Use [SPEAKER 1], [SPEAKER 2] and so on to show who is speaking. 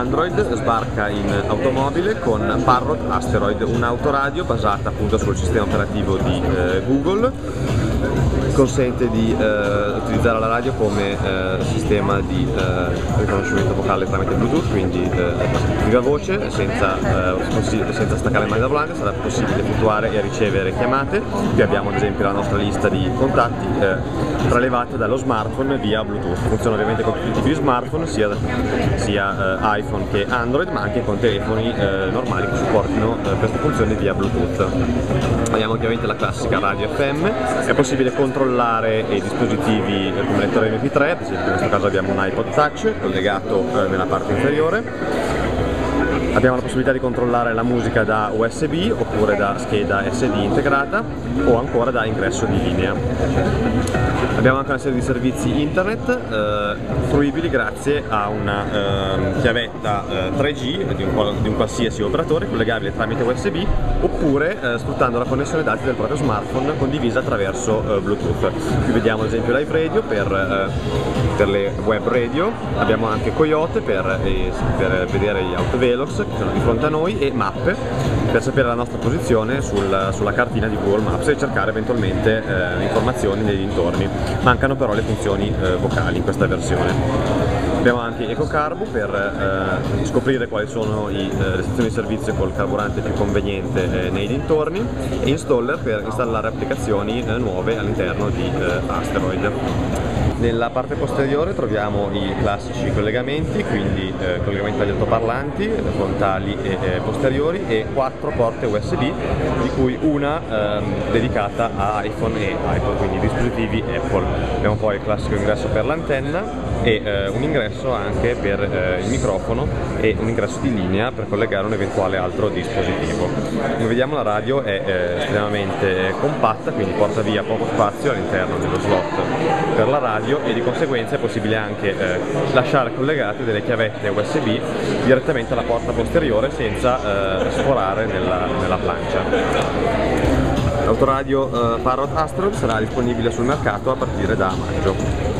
[SPEAKER 1] Android sbarca in automobile con Parrot Asteroid, un'autoradio basata appunto sul sistema operativo di eh, Google consente di eh, utilizzare la radio come eh, sistema di eh, riconoscimento vocale tramite Bluetooth, quindi eh, viva voce, senza, eh, senza, staccare le mani da volante, sarà possibile effettuare e ricevere chiamate. Qui abbiamo ad esempio la nostra lista di contatti eh, prelevata dallo smartphone via Bluetooth. Funziona ovviamente con tutti i tipi di smartphone, sia, sia iPhone che Android, ma anche con telefoni normali che supportino queste funzioni via Bluetooth. Abbiamo ovviamente la classica radio FM, è possibile controllare controllare i dispositivi come lettore MP3, ad esempio in questo caso abbiamo un iPod Touch collegato eh, nella parte inferiore Abbiamo la possibilità di controllare la musica da USB oppure da scheda SD integrata o ancora da ingresso di linea. Abbiamo anche una serie di servizi internet eh, fruibili grazie a una eh, chiavetta eh, 3G di un, di un, qualsiasi operatore collegabile tramite USB oppure eh, sfruttando la connessione dati del proprio smartphone condivisa attraverso eh, Bluetooth. Qui vediamo ad esempio Live Radio per, eh, per le web radio, abbiamo anche Coyote per, per vedere gli autovelox che sono di fronte a noi e mappe per sapere la nostra posizione sul, sulla cartina di Google Maps e cercare eventualmente eh, informazioni nei dintorni. Mancano però le funzioni eh, vocali in questa versione. Abbiamo anche EcoCarbo per eh, scoprire quali sono i, eh, le stazioni di servizio col carburante più conveniente eh, nei dintorni e Installer per installare applicazioni eh, nuove all'interno di eh, Asteroid. Nella parte posteriore troviamo i classici collegamenti, quindi eh, collegamenti agli altoparlanti, frontali e posteriori e quattro porte USB, di cui una ehm, dedicata a iPhone e iPod, quindi dispositivi Apple. Abbiamo poi il classico ingresso per l'antenna e eh, un ingresso anche per eh, il microfono e un ingresso di linea per collegare un eventuale altro dispositivo. Come vediamo la radio è eh, estremamente compatta, quindi porta via poco spazio all'interno dello slot per la radio e di conseguenza è possibile anche eh, lasciare collegate delle chiavette USB direttamente alla porta posteriore senza eh, sforare nella, nella plancia. L'autoradio eh, Parrot Astro sarà disponibile sul mercato a partire da maggio.